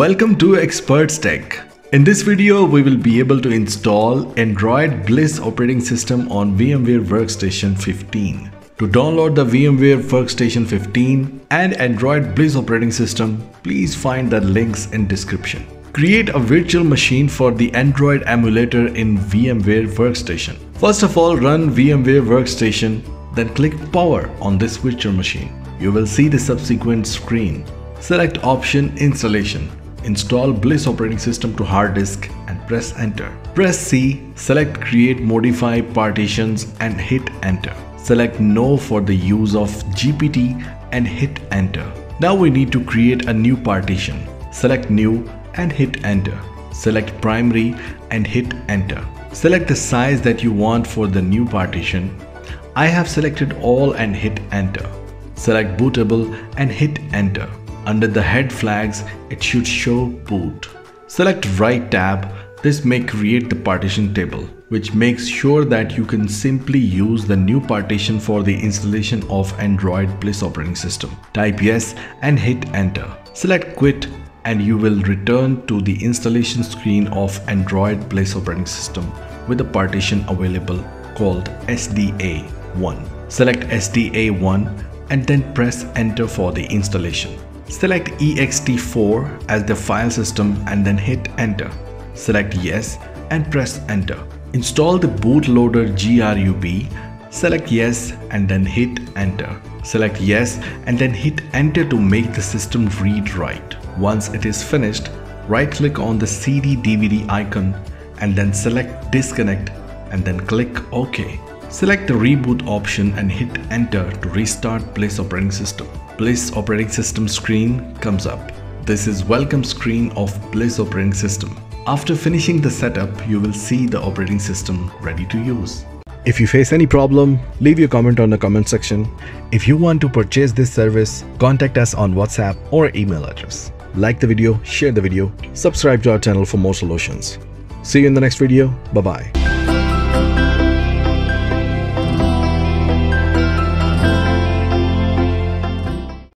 Welcome to Xperts Tec. In this video, we will be able to install Android Bliss operating system on VMware Workstation 15. To download the VMware Workstation 15 and Android Bliss operating system, please find the links in description. Create a virtual machine for the Android emulator in VMware Workstation. First of all, run VMware Workstation, then click Power on this virtual machine. You will see the subsequent screen. Select option Installation Install Bliss operating system to hard disk and press enter. Press C, select create modify partitions and hit enter. Select no for the use of GPT and hit enter. Now we need to create a new partition. Select new and hit enter. Select primary and hit enter. Select the size that you want for the new partition. I have selected all and hit enter. Select bootable and hit enter. Under the head flags, it should show boot. Select write tab. This may create the partition table, which makes sure that you can simply use the new partition for the installation of Android Bliss operating system. Type yes and hit enter. Select quit and you will return to the installation screen of Android Bliss operating system with a partition available called SDA1. Select SDA1 and then press enter for the installation. Select ext4 as the file system and then hit enter. Select yes and press enter. Install the bootloader GRUB. Select yes and then hit enter. Select yes and then hit enter to make the system read write. Once it is finished, right click on the CD DVD icon and then select disconnect and then click OK. Select the reboot option and hit enter to restart Bliss operating system. Bliss operating system screen comes up. This is welcome screen of Bliss operating system. After finishing the setup, you will see the operating system ready to use. If you face any problem, leave your comment on the comment section. If you want to purchase this service, contact us on WhatsApp or email address. Like the video, share the video, subscribe to our channel for more solutions. See you in the next video. Bye-bye.